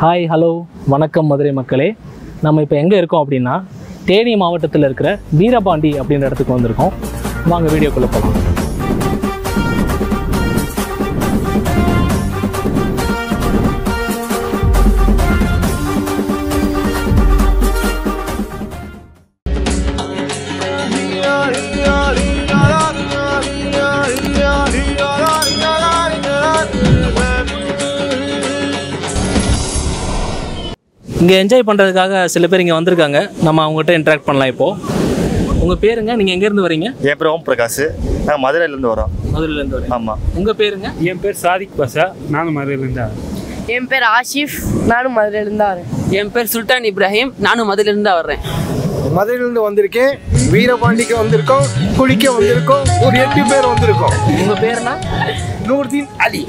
Hi hello வணக்கம் மதுரை மக்களே. நம்ம இப்போ எங்கே இருக்கோம் அப்படின்னா தேனி மாவட்டத்தில் இருக்கிற வீரபாண்டி அப்படின்ற இடத்துக்கு வந்திருக்கோம். வாங்க வீடியோக்குள்ளே போகலாம் இங்கே என்ஜாய் பண்ணுறதுக்காக சில பேர் இங்கே வந்திருக்காங்க. நம்ம அவங்ககிட்ட இன்ட்ராக்ட் பண்ணலாம் இப்போது உங்கள் பேருங்க? நீங்கள் எங்கேருந்து வரீங்க? என் பேர் ஓம் பிரகாஷ். நாங்கள் மதுரையிலேருந்து வரோம். மதுரையிலேருந்து வரீங்க. ஆமாம் உங்கள் பேருங்க? என் பேர் சாதிக் பாஷா. நானும் மதுரையிலேருந்து என் பேர் ஆஷிஃப். நானும் மதுரையிலேருந்து தான் வரேன். என் பேர் சுல்தான் இப்ராஹிம். நானும் மதுரையிலிருந்து தான் வர்றேன். மதுரையிலிருந்து வந்திருக்கேன். வீரபாண்டிக்கு வந்திருக்கோம். குளிக்க வந்திருக்கோம். ஒரு எட்டு பேர் வந்திருக்கோம். உங்கள் பேருனா? நூர்தீன் அலி.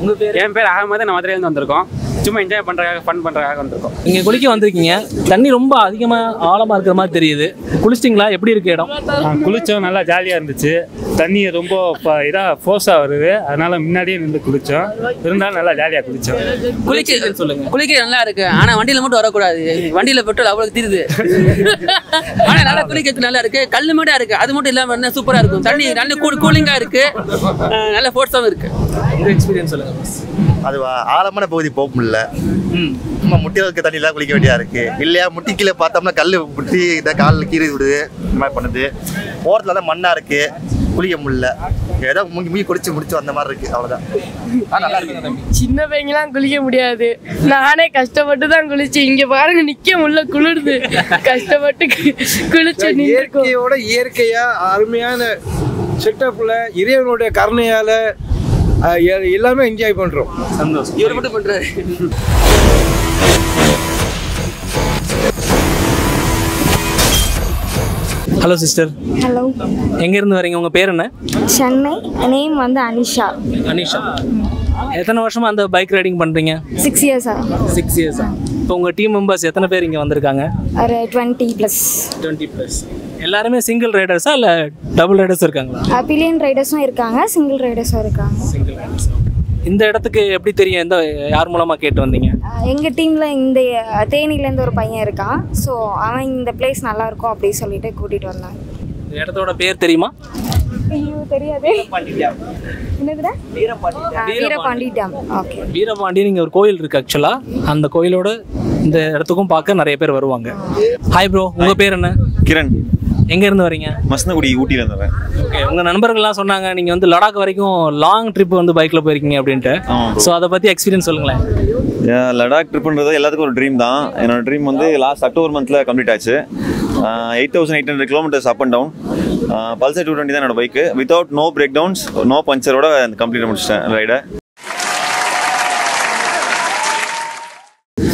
உங்கள் பேர்? என் பேர் அகமது. நான் மதுரையிலேருந்து வந்திருக்கோம். சும்மா என்ஜாய் பண்ணுறதுக்காக ஃபன் பண்ணுறதுக்காக வந்திருக்கோம். இங்கே குளிக்க வந்திருக்கீங்க. தண்ணி ரொம்ப அதிகமாக ஆழமாக இருக்கிற மாதிரி தெரியுது. குளிச்சிட்டிங்களா? எப்படி இருக்கு இடம்? நான் குளித்தோம் நல்லா ஜாலியாக இருந்துச்சு. தண்ணி ரொம்ப இதாக ஃபோர்ஸாக வருது. அதனால முன்னாடியே நின்று குளித்தோம் இருந்தாலும் நல்லா ஜாலியாக குளித்தோம் குளிக்க சொல்லுங்க. குளிக்க நல்லா இருக்கு. ஆனா வண்டியில மட்டும் வரக்கூடாது. வண்டியில பெட்ரோல் அவ்வளவு தீருது. ஆனா நல்லா குளிக்கிறதுக்கு நல்லா இருக்கு. கல்லு மட்டும் இருக்கு. அது மட்டும் இல்லாம என்ன சூப்பரா இருக்கும். தண்ணி நல்ல கூலிங்கா இருக்கு. அஹ் நல்ல ஃபோர்ஸாவும் இருக்கு. உங்கள் எக்ஸ்பீரியன்ஸ் சொல்லுங்கள் அது ஆழமான பகுதி போக முடியல. ம். நம்ம முட்டி இருக்க தண்ணியெல்லாம் குளிக்க வேண்டியதா இருக்கு. இல்லையா முட்டி கீழே பார்த்தோம்னா கல் முட்டி இந்த காலில் கீறி விடுது. இந்த மாதிரி பண்ணுது. ஓரத்தில் தான் மண்ணாக இருக்கு. குளிக்க முடியல. ஏதோ மூங்கி மூங்கி குளிச்சு முடிச்சு வந்த மாதிரி இருக்கு. இருக்கு. சின்ன பையங்களாம் குளிக்க முடியாது. நானே கஷ்டப்பட்டு தான் குளிச்சேன். இங்க பாருங்க நிக்க முடியல குளிருது. கஷ்டப்பட்டு குளிச்சு இயற்கையோட இயற்கையா அருமையான செட்டப்ல இறைவனுடைய கருணையால எல்லாமே என்ஜாய் பண்றோம். சந்தோஷம். இவர் மட்டும் பண்றாரு. ஹலோ சிஸ்டர் ஹலோ எங்கேருந்து வரீங்க? உங்கள் பேர் என்ன? சென்னை. நேம் வந்து அனிஷா. அனிஷா. எத்தனை வருஷமா அந்த பைக் ரைடிங் பண்ணுறீங்க சிக்ஸ் இயர்ஸா சிக்ஸ் இயர்ஸா இப்போ உங்கள் டீம் மெம்பர்ஸ் எத்தனை பேர் இங்கே வந்திருக்காங்க? ஒரு டுவெண்ட்டி ப்ளஸ் டுவெண்ட்டி ப்ளஸ் எல்லாருமே சிங்கிள் ரைடர்ஸா இல்லை டபுள் ரைடர்ஸ் இருக்காங்களா? பில்லியன் ரைடர்ஸும் இருக்காங்க சிங்கிள் ரைடர்ஸும் இருக்காங்க. சிங்கிள் ரைடர்ஸ் இந்த இடத்துக்கு எப்படி தெரியும்? எந்த யார் மூலமாக கேட்டு வந்தீங்க? எங்கள் டீமில் இந்த தேனிலேருந்து ஒரு பையன் இருக்கான். ஸோ அவன் இந்த பிளேஸ் நல்லா இருக்கும் அப்படின்னு சொல்லிட்டு கூட்டிகிட்டு வந்தாங்க இந்த இடத்தோட பேர் தெரியுமா? ஐயோ தெரியாதே. வீரபாண்டி டேம். ஓகே வீரபாண்டி இங்கே ஒரு கோயில் இருக்குது ஆக்சுவலாக அந்த கோயிலோட இந்த இடத்துக்கும் பார்க்க நிறைய பேர் வருவாங்க. ஹாய் ப்ரோ உங்கள் பேர் என்ன? கிரண். எங்கேருந்து வரீங்க? மசனகுடி ஊட்டியில் இருந்தவன் ஓகே உங்கள் நண்பர்கள்லாம் சொன்னாங்க நீங்கள் வந்து லடாக் வரைக்கும் லாங் ட்ரிப் வந்து பைக்கில் போயிருக்கீங்க அப்படின்ட்டு. ஸோ அதை பற்றி எக்ஸ்பீரியன்ஸ் சொல்லுங்களேன். லடாக் ட்ரிப்ன்றது எல்லாத்துக்கும் ஒரு ட்ரீம் தான். என்னோட ட்ரீம் வந்து லாஸ்ட் அக்டோபர் மந்த்தில் கம்ப்ளீட் ஆச்சு. Eight thousand eight hundred kilometres up and down Pulsar two twenty தான் என்னோட bike without no breakdowns no பஞ்சரோட complete முடிச்சிட்டேன் ரைடை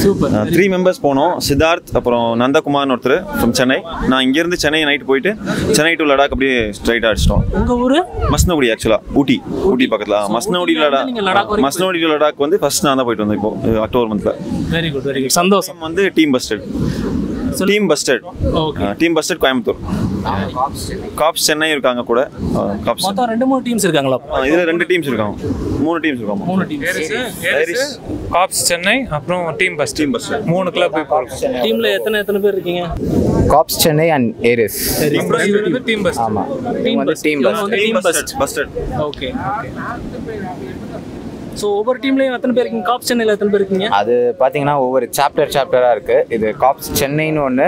சூப்பர். த்ரீ மெம்பர்ஸ் போனோம். சித்தார்த் அப்புறம் நந்தகுமார்னு ஒருத்தர் ஃப்ரம் சென்னை. நான் இங்கேருந்து சென்னை நைட் போயிட்டு சென்னை டு லடாக் அப்படியே ஸ்ட்ரைட்டாக அடிச்சிட்டோம். உங்கள் ஊர்? மஸ்னகுடி ஆக்சுவலாக ஊட்டி. ஊட்டி. பக்கத்தில். மஸ்னகுடி லடாக் மஸ்னகுடி லடாக் வந்து ஃபர்ஸ்ட் நான் தான் போயிட்டு வந்தேன் இப்போ அக்டோபர் மந்த்தில் வெரி குட் வெரி குட் சந்தோஷம். வந்து team busted team busted okay team busted Coimbatore. Cops Chennai இருக்காங்க கூட. காப்ஸ் மொத்தம் ரெண்டு மூணு டீம்ஸ் இருக்காங்களா? இதுல ரெண்டு டீம்ஸ் இருக்காங்க. மூணு டீம்ஸ் இருக்காங்க. மூணு டீம்ஸ் காப்ஸ் சென்னை அப்புறம் டீம் பஸ் டீம் பஸ் மூணு கிளப் போயிருக்கோம் டீம்ல எத்தனை எத்தனை பேர் இருக்கீங்க? Cops Chennai and Aries team bus ஆமாம் team bus team bus busted okay so ஒவ்வொரு டீம்லயும் எத்தனை பேர் இருக்கீங்க? காப் சென்னையில் எத்தனை பேர் இருக்கீங்க? அது பார்த்தீங்கன்னா ஒவ்வொரு சாப்டர் சாப்டராக இருக்குது இது காப்ஸ் சென்னைன்னு ஒன்று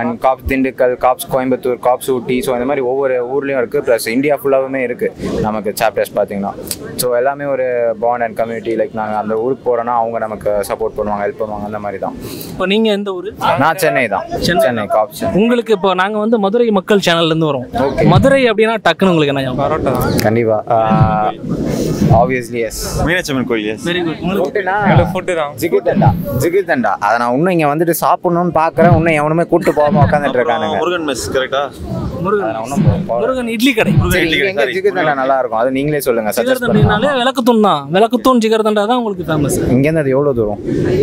and cops Dindigul cops Coimbatore cops Ooty so இந்த மாதிரி ஒவ்வொரு ஊர்லேயும் இருக்குது ப்ளஸ் இந்தியா ஃபுல்லாகவுமே இருக்குது நமக்கு சாப்டர்ஸ் பார்த்தீங்கன்னா ஸோ எல்லாமே ஒரு பாண்ட் அண்ட் கம்யூனிட்டி லைக் நாங்கள் அந்த ஊருக்கு போகிறோன்னா அவங்க நமக்கு சப்போர்ட் பண்ணுவாங்க ஹெல்ப் பண்ணுவாங்க அந்த மாதிரி தான். இப்போ நீங்க எந்த ஊர்? நான் சென்னை தான். சென்னை. சென்னை காப்ஸ் உங்களுக்கு இப்போ நாங்க வந்து மதுரை மக்கள் சேனல்ல இருந்து வரோம். மதுரை அப்படின்னா டக்குன்னு உங்களுக்கு என்ன? பரோட்டா கண்டிப்பாக ஆப்வியஸ்லி எஸ் மீனாட்சி அம்மன் கோயில் yes. வெரி குட் உங்களுக்கு ஃபுட்டு தான். ஜிகிர்தண்டா ஜிகிர்தண்டா அதை நான் இன்னும் இங்கே வந்துட்டு சாப்பிடணும்னு பார்க்குறேன் இன்னும் எவனுமே கூட்டு போகாம உட்காந்துட்டு இருக்கானுங்க. முருகன் மெஸ் கரெக்டா முருகன். முருகன் இட்லி கடை. எங்க ஜிகிர்தண்டா நல்லா இருக்கும் அது நீங்களே சொல்லுங்க ஜிகர்தண்டினாலே விளக்குத்தூண் தான். விளக்குத்தூண் ஜிகர்தண்டா தான் உங்களுக்கு ஃபேமஸ் இங்கேருந்து அது எவ்வளோ தூரம்?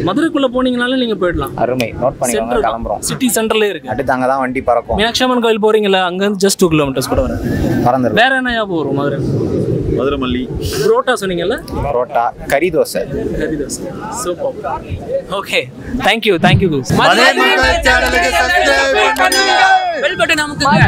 மதுரைக்குள்ள போனீங்கனாலே நீங்க போயிடலாம். அருமை. நோட் பண்ணிக்கோங்க கிளம்புறோம். சிட்டி சென்டர்ல இருக்கு. அடுத்து அங்கே தான் வண்டி பறக்கும். மீனாட்சி அம்மன் கோயில் போறீங்களா அங்க இருந்து ஜஸ்ட் டூ கிலோமீட்டர்ஸ் கூட வரும். பறந்துடும் வேற என்ன ஞாபகம் வரும் மதுரை? மதுரை மல்லி புரோட்டா சொன்னீங்கல்ல? பரோட்டா கறி தோசை. கறி dosa. Super. Okay thank you thank you Madurai மக்கள் சேனலுக்கு சப்ஸ்கிரைப் பண்ணுங்க. Bell button அமுக்குங்க.